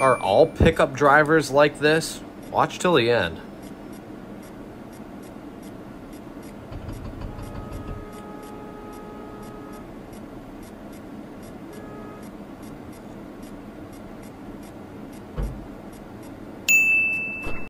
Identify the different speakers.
Speaker 1: Are all pickup drivers like this? Watch till the end.